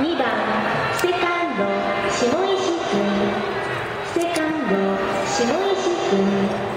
2番セカンド下石君。セカンド下石君。